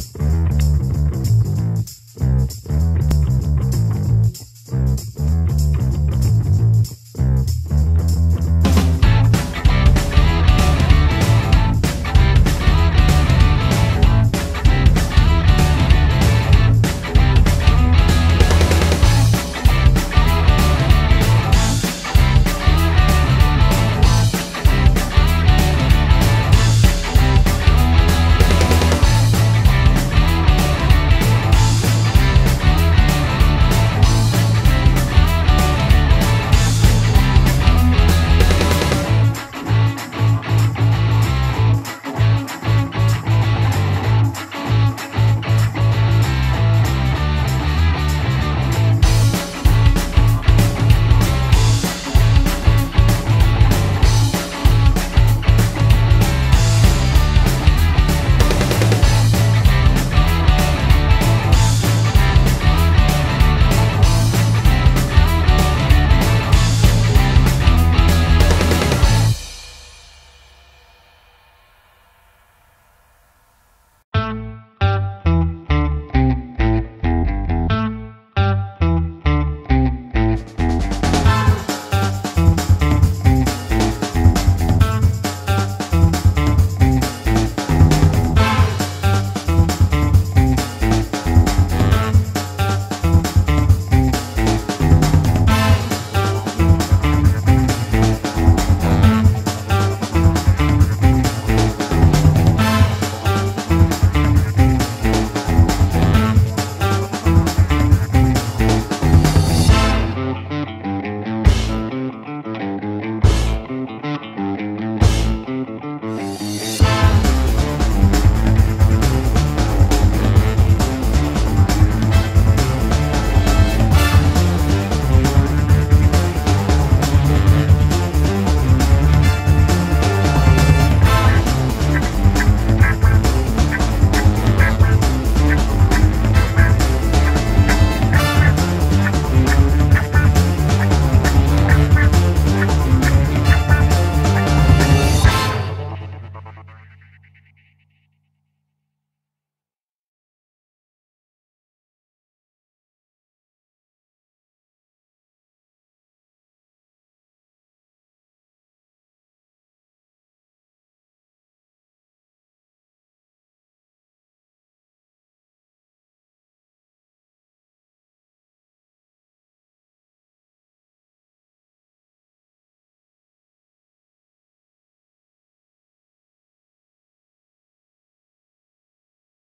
Tchau.